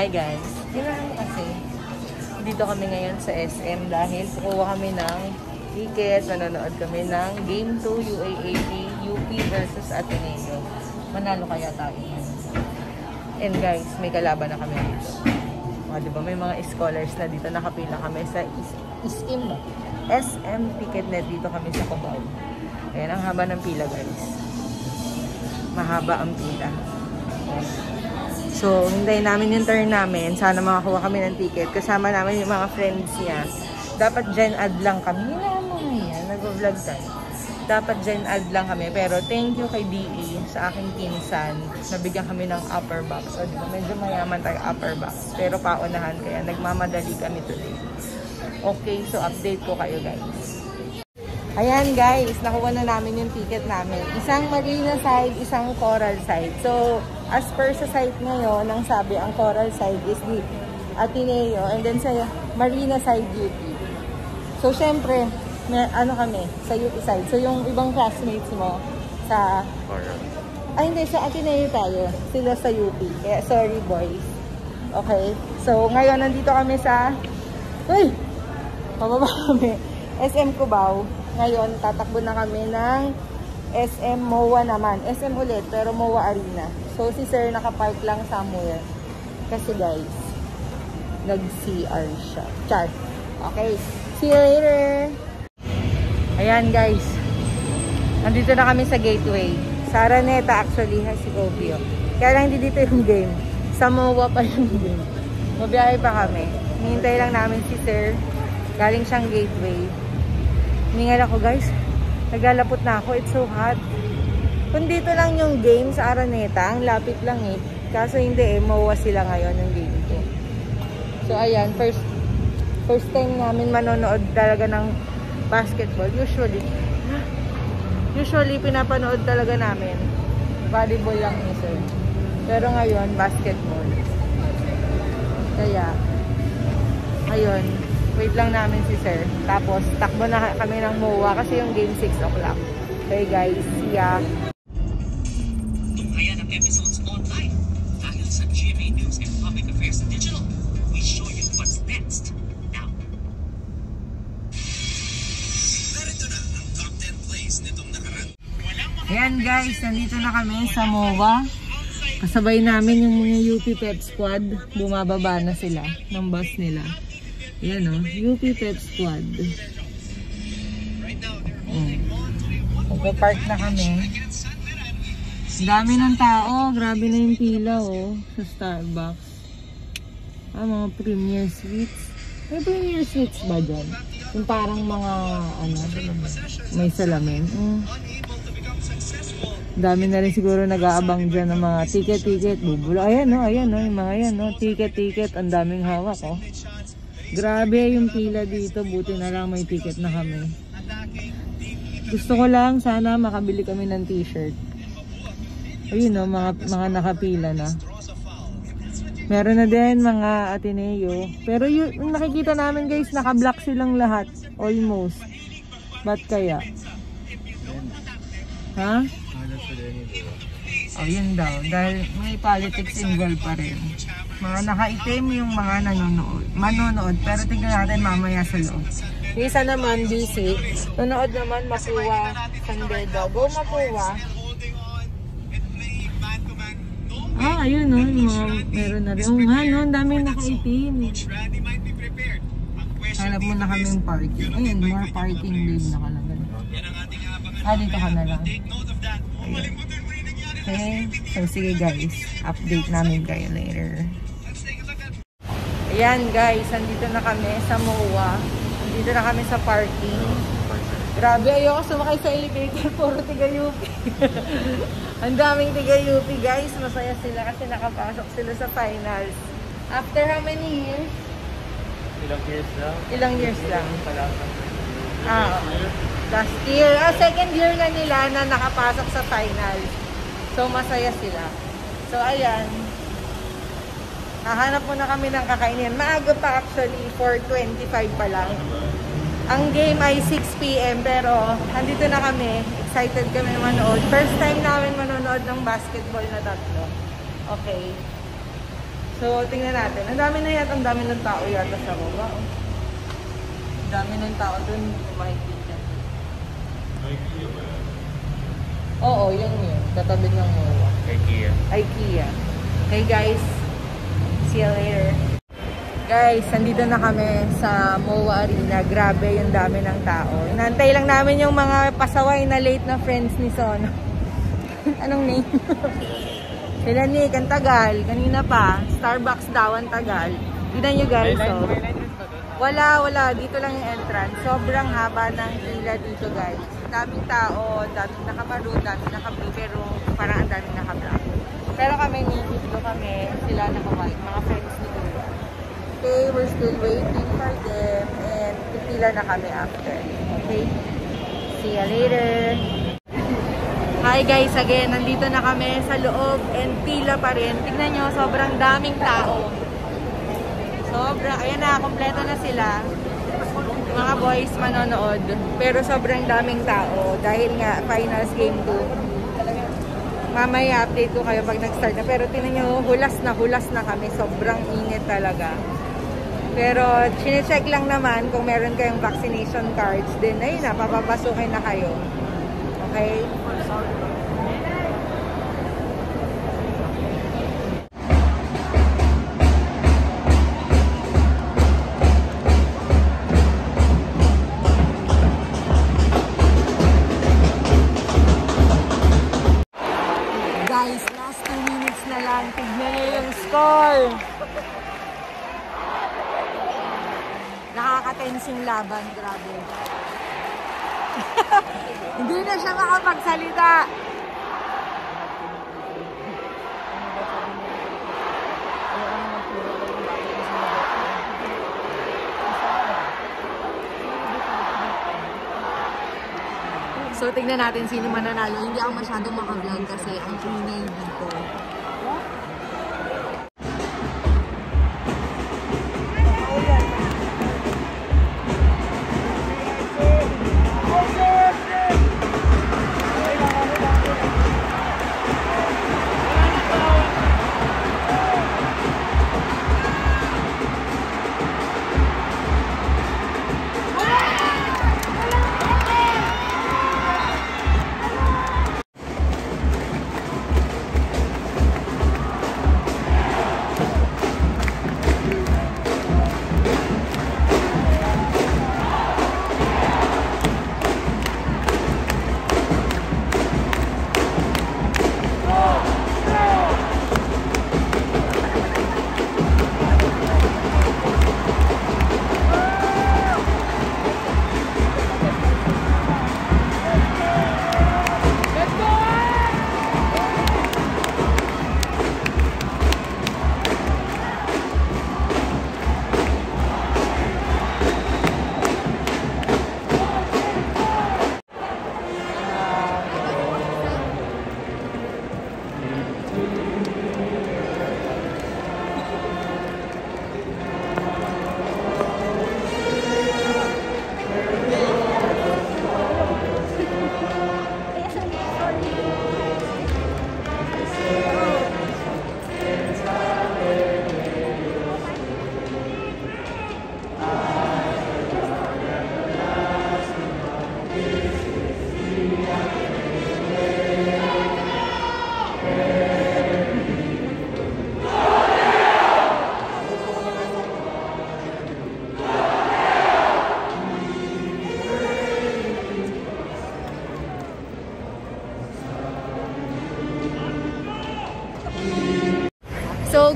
Hi guys. Kailangan kasi dito kami ngayon sa SM dahil kukuha kami ng ticket, manonood kami ng Game 2 UAAP UP versus Ateneo. Manalo kaya tayo. And guys, may kalaban na kami dito. Mga di ba, may mga scholars na dito nakapila kami sa ISIM. SM Ticketnet dito kami sa Cubao. Ayan, ang haba ng pila guys. Mahaba ang pila. So, hintayin namin yung turn namin. Sana makakuha kami ng ticket. Kasama namin yung mga friends niya. Dapat gen ad lang kami. Hinaan mo yan. Nag-vlog tayo. Dapat gen ad lang kami. Pero thank you kay DE sa aking pinsan. Nabigyan kami ng upper box. So, diba, medyo mayaman tayo upper box. Pero paunahan kaya nagmamadali kami today. Okay, so update ko kayo guys. Ayan guys, nakuha na namin yung ticket namin. Isang Marina side, isang Coral side. So, as per sa site ngayon, ang sabi, ang Coral side is the Ateneo and then sa Marina side UP. So, syempre, may, ano kami, sa UP side. So, yung ibang classmates mo sa... Coral. Ay, hindi, sa Ateneo tayo. Sila sa UP. Kaya, sorry boys. Okay? So, ngayon, nandito kami sa... Uy! Pababa kami. SM Cubao. Ngayon, tatakbo na kami ng SM MOA naman. SM ulit, pero MOA Arena. So, si sir nakapark lang somewhere. Kasi guys, nag-CR siya. Char. Okay. See you later! Ayan guys. Nandito na kami sa gateway. Sa Araneta actually, ha, si Obio. Kaya lang hindi dito yung game. Sa MOA pa yung game. Mabiyahe pa kami. Hinihintay lang namin si sir. Galing siyang gateway. Humingal ako guys. Naglalapot na ako. It's so hot. Kung dito lang yung game sa Araneta, ang lapit lang eh. Kaso hindi eh, mawa sila ngayon ng game ko. So ayan, first first time namin manonood talaga ng basketball. Usually, usually pinapanood talaga namin. Volleyball lang sir. Pero ngayon, basketball. Kaya, ayun, wait lang namin si sir. Tapos, takbo na kami ng MOA kasi yung game 6 o'clock. Okay guys, see ya. Tunghayan ang episodes online dahil sa GMA News and Public Affairs Digital. We show you what's next now. Narito na ang top 10 plays nitong nakaraan. Ayan guys, nandito na kami sa MOA. Kasabay namin yung mga UP Pep Squad. Bumababa na sila ng bus nila. Ayan o, UP Pep Squad. Oh. Magpa-park na kami. Ang dami ng tao. Grabe na yung pila oh. Sa Starbucks. Ah, mga premier suites. May premier suites ba dyan? Yung parang mga, ano, may salamin. Mm. Dami na rin siguro nag-aabang dyan ng mga ticket-ticket. Bubula. Ayan no, ayan no, yung mga yan no. Ticket-ticket. Ang daming hawak oh. Grabe yung pila dito. Buti na lang may ticket na kami. Gusto ko lang sana makabili kami ng t-shirt. Ayun no, mga, mga nakapila na. Meron na din mga Ateneo. Pero yung, nakikita namin guys, naka-black silang lahat. Almost. Ba't kaya? Ha? Oh, yun daw. Dahil may politics involved pa rin. Mga nakaitim yung mga nanonood. Manonood. Pero tingnan natin mamaya sa loob. Isa naman, busy. Nanonood naman, Mapuwa, Sandedo. Go Mapuwa. Ah, ayun no. Yung mga meron na rin. Oo nga no, ang daming nakaitim. Hanap mo na kaming parking. Ayun, more parking lane nakalagay. Ah, dito ka na lang. Ayun. Okay. So, sige guys. Update namin kayo later. Ayan guys, andito na kami sa MOA. Andito na kami sa parking. Grabe, ayoko sumakay sa elevator. Puro tiga-UP. Ang daming tiga-UP guys. Masaya sila kasi nakapasok sila sa finals. After how many years? Ilang years lang? Ilang years lang? Ah, last year. Ah, second year na nila na nakapasok sa finals. So, masaya sila. So, ayan. Hahanap muna kami ng kakainin. Maaga pa actually, 4.25 pa lang. Ang game ay 6pm pero andito na kami. Excited kami manood. First time namin manonood ng basketball na tatlo. Okay. So, tingnan natin. Ang dami na yata, ang dami ng tao yata sa baba. Ang dami ng tao dun, hindi ko makikita. Oo, yun yun. Katabi ng MOA. Kia. IKEA. Okay guys, see you later. Guys, nandito na kami sa MOA Arena. Grabe yung dami ng tao. Inantay lang namin yung mga pasaway na late na friends ni Son. Anong name? Sila Nick, ang tagal. Kanina pa. Starbucks daw, ang tagal. Tignan nyo guys, oh. Wala, wala. Dito lang yung entrance. Sobrang haba ng pila dito, guys. Daming tao, daming naka-maroon, daming naka-blue, pero parang ang daming naka-black. Pero kami, nilito kami, sila naka-white, mga friends ni Kuya. Okay, we're still waiting for them, and pipila na kami after. Okay? See you later! Hi guys, again, nandito na kami sa loob and pila pa rin. Tignan nyo, sobrang daming tao. Sobra, ayan na, kompleto na sila. Mga boys manonood. Pero sobrang daming tao dahil nga finals game 2. Mamaya update ko kayo pag nag-start na. Pero tinan nyo, hulas na hulas na kami. Sobrang init talaga. Pero chinecheck lang naman kung meron kayong vaccination cards. Then ayun na, papapasukin na kayo. Okay? Nakakatensing laban. Grabe. Hindi na siya makapagsalita. So, tingnan natin sino mananalo. Hindi ako masyadong makablog kasi ang ingay dito.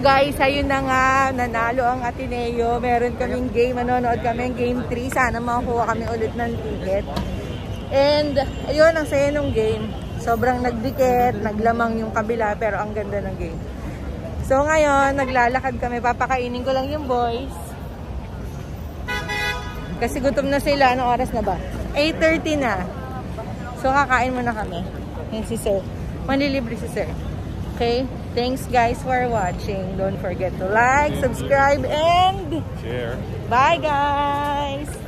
Guys, ayun na nga, nanalo ang Ateneo. Meron kaming game, manonood kami game 3. Sana makakuha kami ulit ng ticket. And ayun, ang saya nung game. Sobrang nagdikit, naglamang yung kabila, pero ang ganda ng game. So ngayon, naglalakad kami. Papakainin ko lang yung boys. Kasi gutom na sila. Anong oras na ba? 8.30 na. So kakain muna kami. Yan si Sir. Manlilibre si Sir. Okay? Thanks guys for watching. Don't forget to like, subscribe, and Share. bye guys!